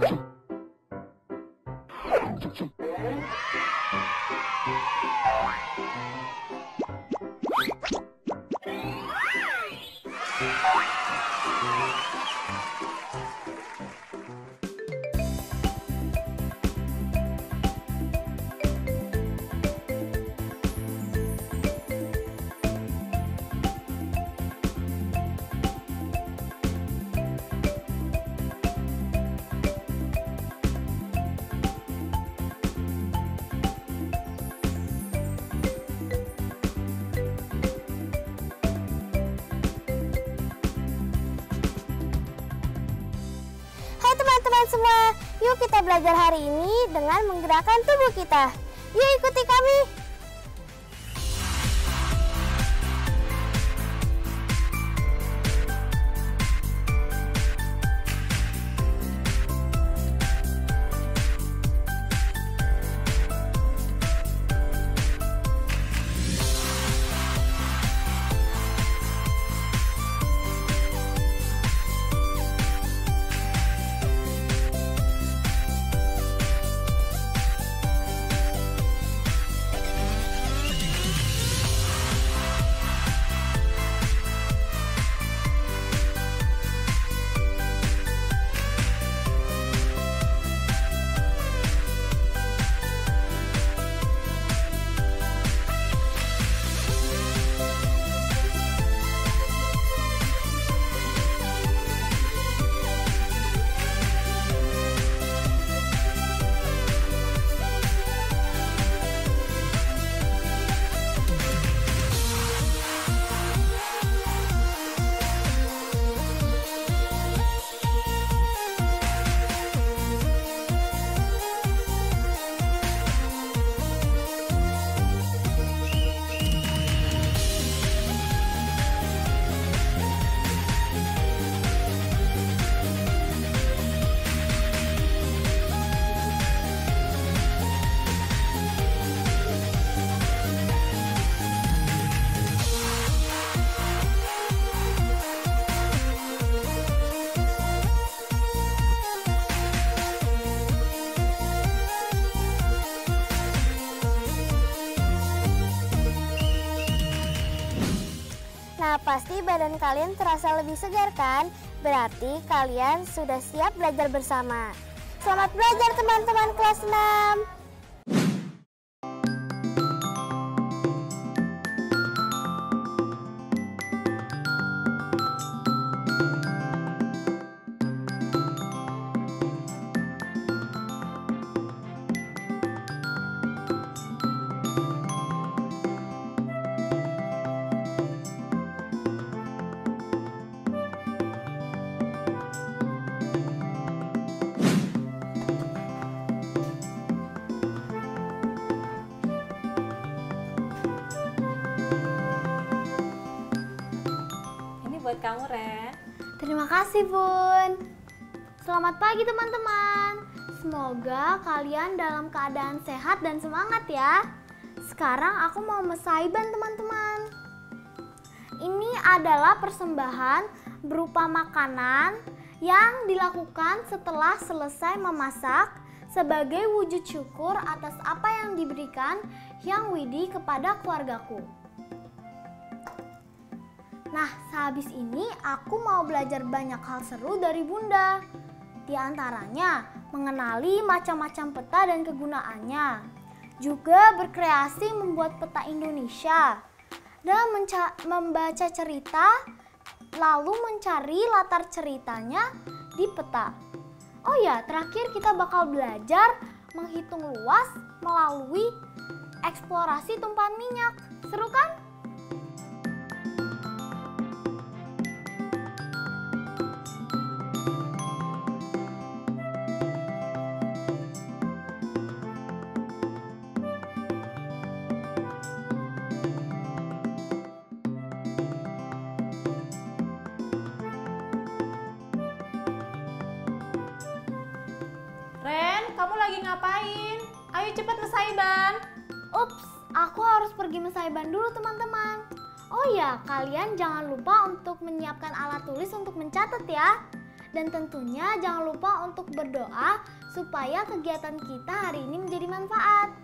you teman-teman semua, yuk kita belajar hari ini dengan menggerakkan tubuh kita. Yuk ikuti kami. Pasti badan kalian terasa lebih segar kan? Berarti kalian sudah siap belajar bersama. Selamat belajar teman-teman kelas 6. Kasih, Bun. Selamat pagi, teman-teman. Semoga kalian dalam keadaan sehat dan semangat ya. Sekarang aku mau mesaiban, teman-teman. Ini adalah persembahan berupa makanan yang dilakukan setelah selesai memasak sebagai wujud syukur atas apa yang diberikan Yang Widi kepada keluargaku. Nah, sehabis ini aku mau belajar banyak hal seru dari Bunda. Di antaranya, mengenali macam-macam peta dan kegunaannya. Juga berkreasi membuat peta Indonesia. Dan membaca cerita, lalu mencari latar ceritanya di peta. Oh ya, terakhir kita bakal belajar menghitung luas melalui eksplorasi tumpahan minyak. Seru kan? Cepet mesaiban. Ups, aku harus pergi mesaiban dulu teman-teman. Oh ya, kalian jangan lupa untuk menyiapkan alat tulis untuk mencatat ya. Dan tentunya jangan lupa untuk berdoa supaya kegiatan kita hari ini menjadi manfaat.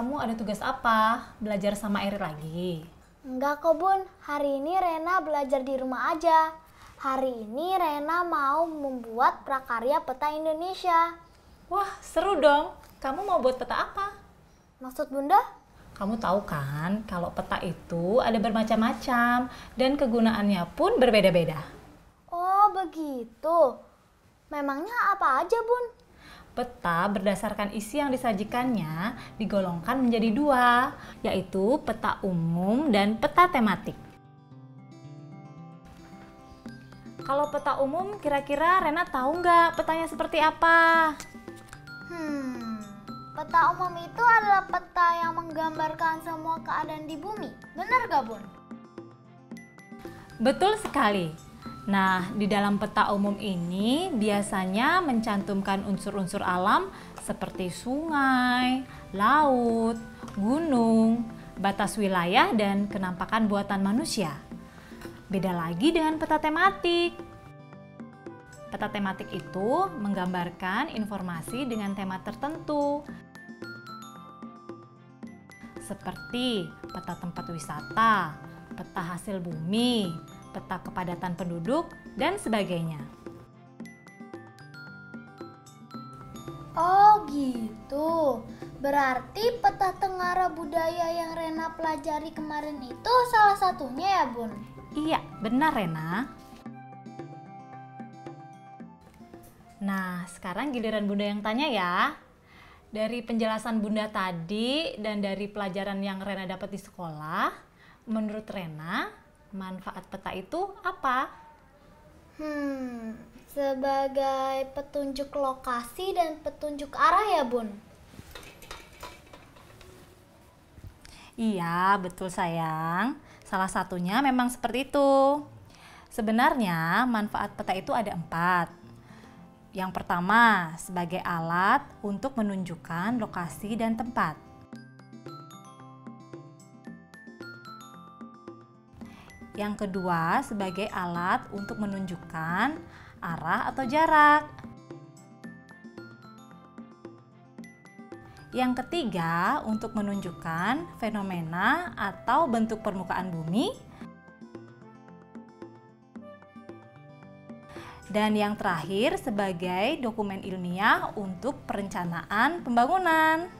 Kamu ada tugas apa? Belajar sama Eri lagi? Enggak kok bun, hari ini Rena belajar di rumah aja. Hari ini Rena mau membuat prakarya peta Indonesia. Wah, seru dong. Kamu mau buat peta apa? Maksud bunda? Kamu tahu kan kalau peta itu ada bermacam-macam dan kegunaannya pun berbeda-beda. Oh begitu. Memangnya apa aja bun? Peta berdasarkan isi yang disajikannya digolongkan menjadi dua, yaitu peta umum dan peta tematik. Kalau peta umum, kira-kira Rena tahu nggak petanya seperti apa? Hmm, peta umum itu adalah peta yang menggambarkan semua keadaan di bumi. Benar gak bun? Betul sekali. Nah, di dalam peta umum ini biasanya mencantumkan unsur-unsur alam seperti sungai, laut, gunung, batas wilayah, dan kenampakan buatan manusia. Beda lagi dengan peta tematik. Peta tematik itu menggambarkan informasi dengan tema tertentu, seperti peta tempat wisata, peta hasil bumi, peta kepadatan penduduk, dan sebagainya. Oh gitu. Berarti peta tengara budaya yang Rena pelajari kemarin itu salah satunya ya bun? Iya, benar Rena. Nah, sekarang giliran Bunda yang tanya ya. Dari penjelasan Bunda tadi dan dari pelajaran yang Rena dapat di sekolah, menurut Rena, manfaat peta itu apa? Hmm, sebagai petunjuk lokasi dan petunjuk arah ya bun? Iya, betul sayang. Salah satunya memang seperti itu. Sebenarnya manfaat peta itu ada empat. Yang pertama, sebagai alat untuk menunjukkan lokasi dan tempat. Yang kedua, sebagai alat untuk menunjukkan arah atau jarak. Yang ketiga, untuk menunjukkan fenomena atau bentuk permukaan bumi. Dan yang terakhir, sebagai dokumen ilmiah untuk perencanaan pembangunan.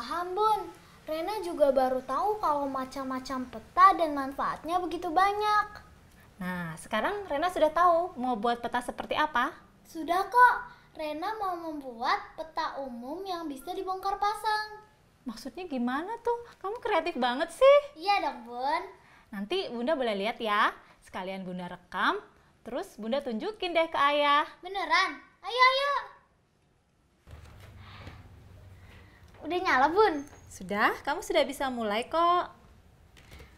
Paham bun. Rena juga baru tahu kalau macam-macam peta dan manfaatnya begitu banyak. Nah, sekarang Rena sudah tahu mau buat peta seperti apa? Sudah kok, Rena mau membuat peta umum yang bisa dibongkar pasang. Maksudnya gimana tuh? Kamu kreatif banget sih. Iya dong bun. Nanti Bunda boleh lihat ya. Sekalian Bunda rekam, terus Bunda tunjukin deh ke Ayah. Beneran? Ayo ayo. Udah nyala bun? Sudah, kamu sudah bisa mulai kok.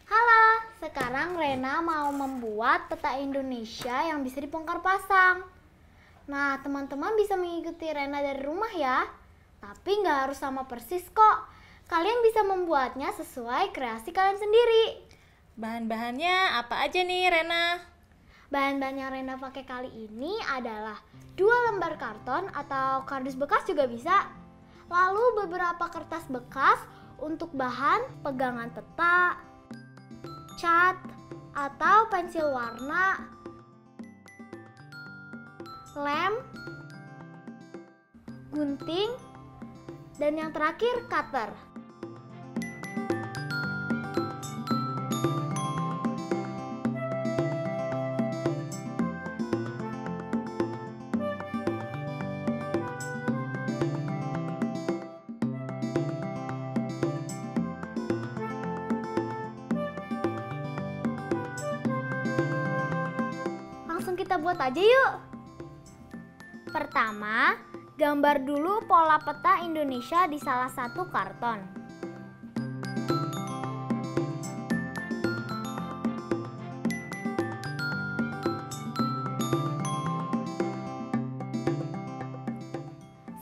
Halo, sekarang Rena mau membuat peta Indonesia yang bisa dibongkar pasang. Nah, teman-teman bisa mengikuti Rena dari rumah ya. Tapi nggak harus sama persis kok. Kalian bisa membuatnya sesuai kreasi kalian sendiri. Bahan-bahannya apa aja nih Rena? Bahan-bahan yang Rena pakai kali ini adalah dua lembar karton atau kardus bekas juga bisa. Lalu beberapa kertas bekas untuk bahan pegangan peta, cat, atau pensil warna, lem, gunting, dan yang terakhir cutter. Aja yuk. Pertama, gambar dulu pola peta Indonesia di salah satu karton.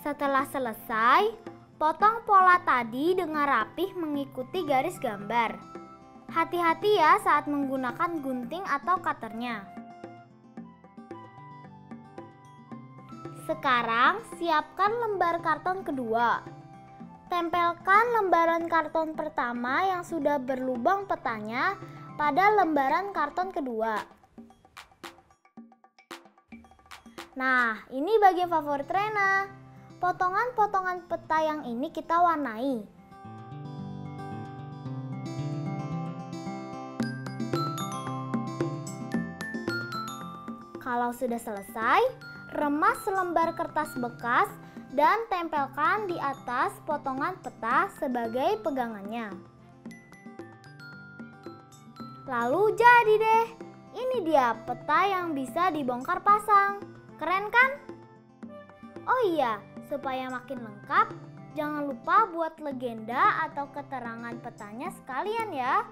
Setelah selesai, potong pola tadi dengan rapih mengikuti garis gambar. Hati-hati ya saat menggunakan gunting atau cutternya. Sekarang siapkan lembar karton kedua. Tempelkan lembaran karton pertama yang sudah berlubang petanya pada lembaran karton kedua. Nah, ini bagian favorit Rena. Potongan-potongan peta yang ini kita warnai. Kalau sudah selesai, remas selembar kertas bekas dan tempelkan di atas potongan peta sebagai pegangannya. Lalu jadi deh, ini dia peta yang bisa dibongkar pasang. Keren kan? Oh iya, supaya makin lengkap, jangan lupa buat legenda atau keterangan petanya sekalian ya.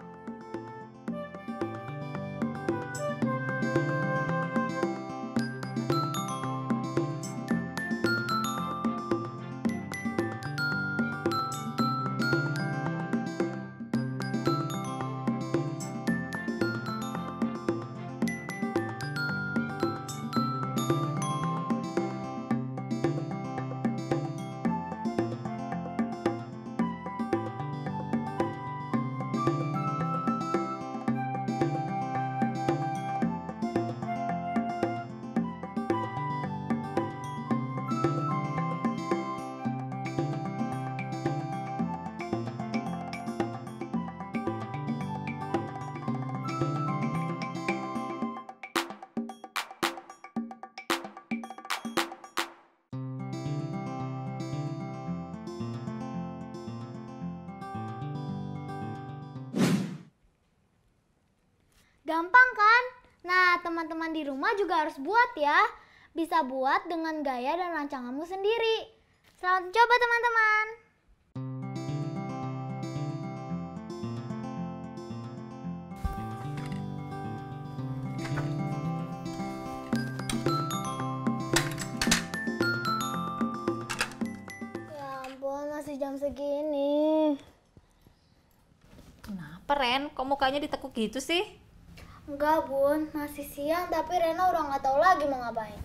Gampang kan? Nah, teman-teman di rumah juga harus buat ya. Bisa buat dengan gaya dan rancanganmu sendiri. Selamat coba teman-teman. Ya ampun, masih jam segini. Kenapa Ren? Kok mukanya ditekuk gitu sih? Enggak bun, masih siang tapi Rena udah nggak tahu lagi mau ngapain.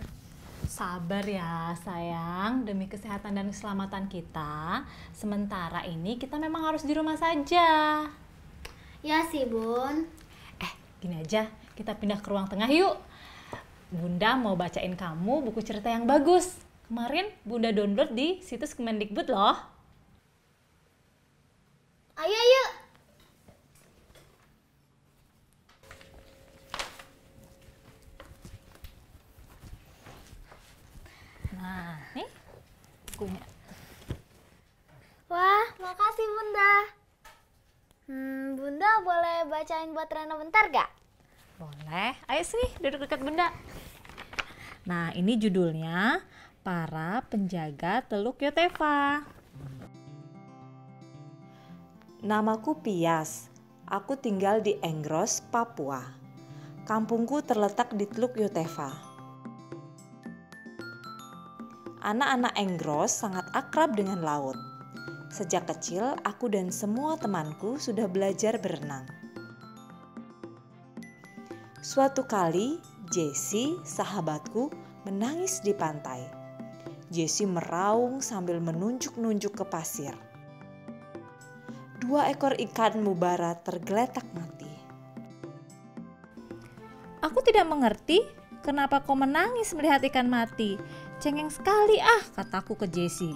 Sabar ya sayang, demi kesehatan dan keselamatan kita. Sementara ini kita memang harus di rumah saja. Ya sih bun. Eh, gini aja, kita pindah ke ruang tengah yuk. Bunda mau bacain kamu buku cerita yang bagus. Kemarin Bunda download di situs Kemendikbud loh. Ayo yuk. Nah, nih bukunya. Wah, makasih Bunda. Hmm, Bunda boleh bacain buat Rena bentar gak? Boleh. Ayo sini, duduk dekat Bunda. Nah, ini judulnya Para Penjaga Teluk Yotefa. Namaku Pias. Aku tinggal di Enggros, Papua. Kampungku terletak di Teluk Yotefa. Anak-anak Enggros sangat akrab dengan laut. Sejak kecil, aku dan semua temanku sudah belajar berenang. Suatu kali, Jessie, sahabatku, menangis di pantai. Jessie meraung sambil menunjuk-nunjuk ke pasir. Dua ekor ikan mubara tergeletak mati. Aku tidak mengerti kenapa kau menangis melihat ikan mati. Cengeng sekali ah, kataku ke Jessie.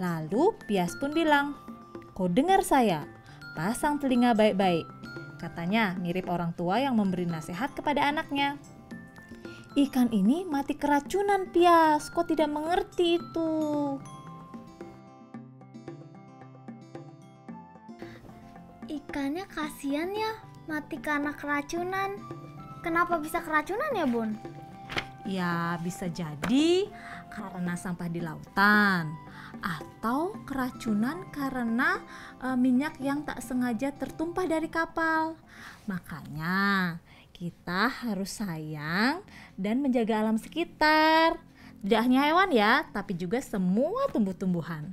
Lalu Pias pun bilang, kau dengar saya, pasang telinga baik-baik. Katanya mirip orang tua yang memberi nasihat kepada anaknya. Ikan ini mati keracunan Pias, kau tidak mengerti itu. Ikannya kasihan ya, mati karena keracunan. Kenapa bisa keracunan ya, Bun? Ya, bisa jadi karena sampah di lautan atau keracunan karena e, minyak yang tak sengaja tertumpah dari kapal. Makanya, kita harus sayang dan menjaga alam sekitar. Tidak hanya hewan ya, tapi juga semua tumbuh-tumbuhan.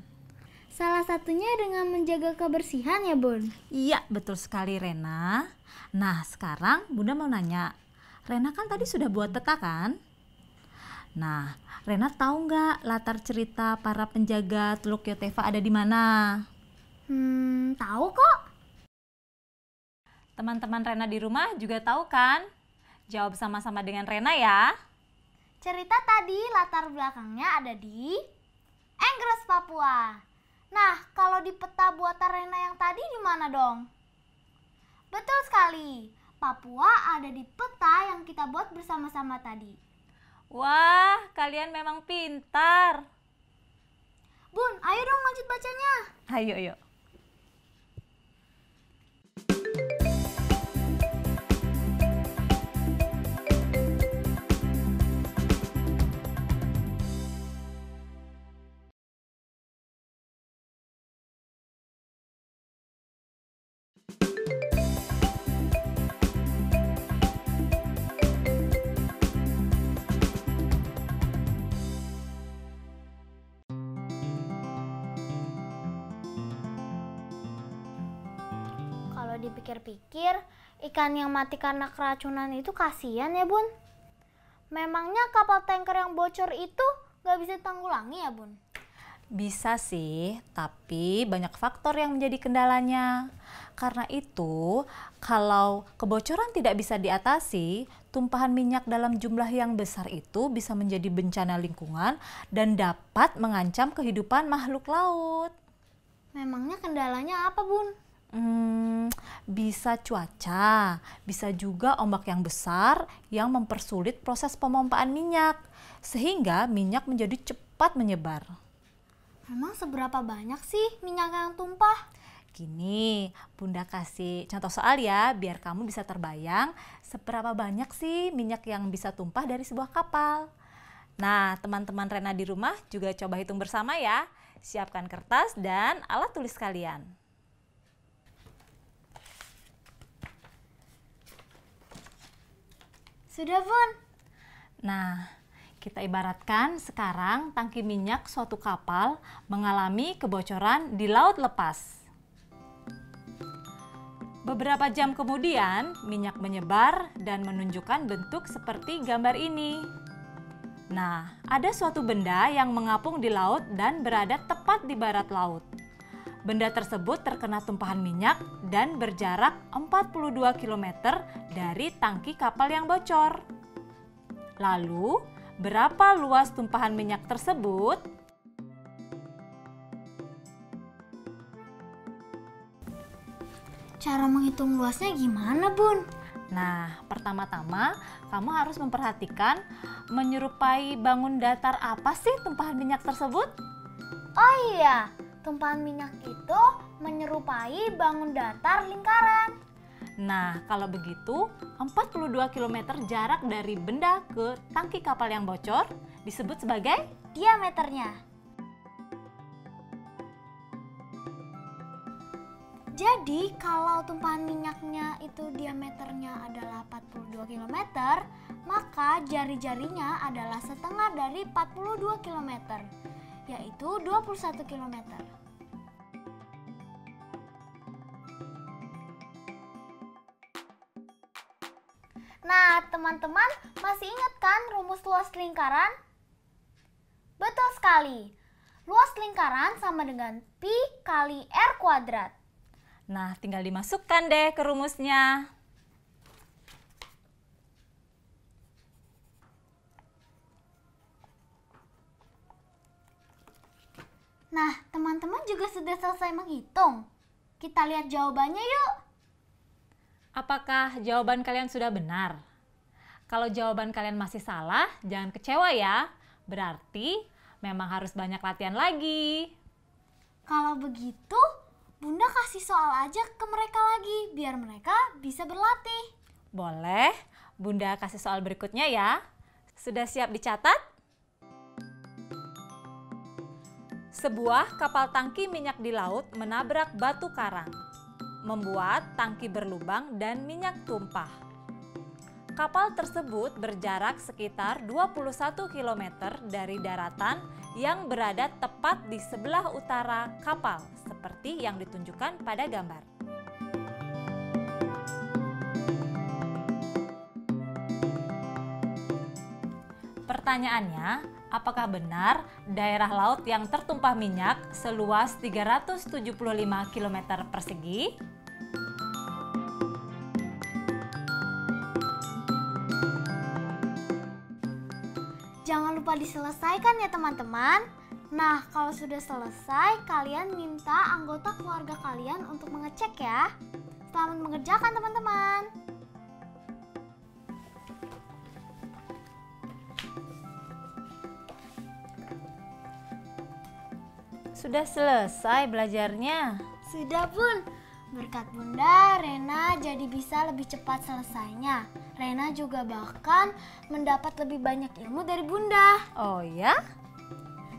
Salah satunya dengan menjaga kebersihan ya, Bun? Iya, betul sekali Rena. Nah, sekarang Bunda mau nanya. Rena kan tadi sudah buat peta kan? Nah, Rena tahu nggak latar cerita para penjaga Teluk Yotefa ada di mana? Hmm, tahu kok. Teman-teman Rena di rumah juga tahu kan? Jawab sama-sama dengan Rena ya. Cerita tadi latar belakangnya ada di Enggros, Papua. Nah, kalau di peta buatan Rena yang tadi di mana dong? Betul sekali. Papua ada di peta yang kita buat bersama-sama tadi. Wah, kalian memang pintar. Bun, ayo dong lanjut bacanya. Ayo, yuk. Dipikir-pikir, ikan yang mati karena keracunan itu kasihan ya, Bun. Memangnya kapal tanker yang bocor itu gak bisa ditanggulangi ya, Bun? Bisa sih, tapi banyak faktor yang menjadi kendalanya. Karena itu, kalau kebocoran tidak bisa diatasi, tumpahan minyak dalam jumlah yang besar itu bisa menjadi bencana lingkungan dan dapat mengancam kehidupan makhluk laut. Memangnya kendalanya apa, Bun? Hmm, bisa cuaca, bisa juga ombak yang besar yang mempersulit proses pemompaan minyak, sehingga minyak menjadi cepat menyebar. Memang seberapa banyak sih minyak yang tumpah? Gini, Bunda kasih contoh soal ya, biar kamu bisa terbayang seberapa banyak sih minyak yang bisa tumpah dari sebuah kapal. Nah, teman-teman Rena di rumah juga coba hitung bersama ya. Siapkan kertas dan alat tulis kalian. Sudah, Bun. Nah, kita ibaratkan sekarang tangki minyak suatu kapal mengalami kebocoran di laut lepas. Beberapa jam kemudian, minyak menyebar dan menunjukkan bentuk seperti gambar ini. Nah, ada suatu benda yang mengapung di laut dan berada tepat di barat laut. Benda tersebut terkena tumpahan minyak dan berjarak 42 km dari tangki kapal yang bocor. Lalu, berapa luas tumpahan minyak tersebut? Cara menghitung luasnya gimana, Bun? Nah, pertama-tama kamu harus memperhatikan menyerupai bangun datar apa sih tumpahan minyak tersebut? Oh iya, tumpahan minyak itu menyerupai bangun datar lingkaran. Nah, kalau begitu 42 km jarak dari benda ke tangki kapal yang bocor disebut sebagai Diameternya. Jadi kalau tumpahan minyaknya itu diameternya adalah 42 km, maka jari-jarinya adalah setengah dari 42 km, yaitu 21 km. Nah, teman-teman masih ingat kan rumus luas lingkaran? Betul sekali. Luas lingkaran sama dengan pi kali r kuadrat. Nah, tinggal dimasukkan deh ke rumusnya. Nah, teman-teman juga sudah selesai menghitung. Kita lihat jawabannya yuk. Apakah jawaban kalian sudah benar? Kalau jawaban kalian masih salah, jangan kecewa ya. Berarti memang harus banyak latihan lagi. Kalau begitu, Bunda kasih soal aja ke mereka lagi biar mereka bisa berlatih. Boleh, Bunda kasih soal berikutnya ya. Sudah siap dicatat? Sebuah kapal tangki minyak di laut menabrak batu karang, membuat tangki berlubang dan minyak tumpah. Kapal tersebut berjarak sekitar 21 km dari daratan yang berada tepat di sebelah utara kapal, seperti yang ditunjukkan pada gambar. Pertanyaannya, apakah benar daerah laut yang tertumpah minyak seluas 375 km persegi? Jangan lupa diselesaikan ya teman-teman. Nah, kalau sudah selesai, kalian minta anggota keluarga kalian untuk mengecek ya. Selamat mengerjakan teman-teman. Sudah selesai belajarnya. Sudah bun, berkat bunda Rena jadi bisa lebih cepat selesainya. Rena juga bahkan mendapat lebih banyak ilmu dari bunda. Oh ya?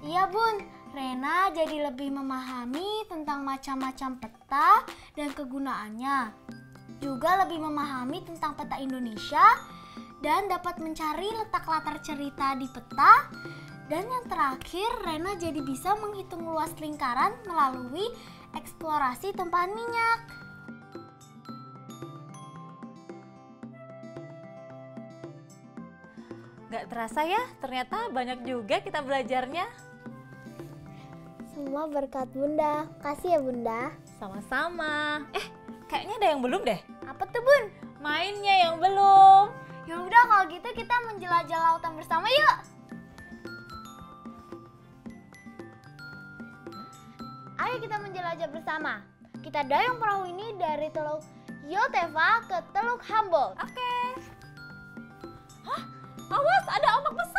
Iya bun, Rena jadi lebih memahami tentang macam-macam peta dan kegunaannya. Juga lebih memahami tentang peta Indonesia dan dapat mencari letak latar cerita di peta. Dan yang terakhir, Rena jadi bisa menghitung luas lingkaran melalui eksplorasi tumpahan minyak. Gak terasa ya, ternyata banyak juga kita belajarnya. Semua berkat Bunda. Kasih ya Bunda. Sama-sama. Eh, kayaknya ada yang belum deh. Apa tuh Bun? Mainnya yang belum. Ya udah kalau gitu kita menjelajah lautan bersama yuk. Ayo kita menjelajah bersama. Kita dayung perahu ini dari Teluk Yoteva ke Teluk Humboldt. Oke. Hah? Awas, ada ombak besar.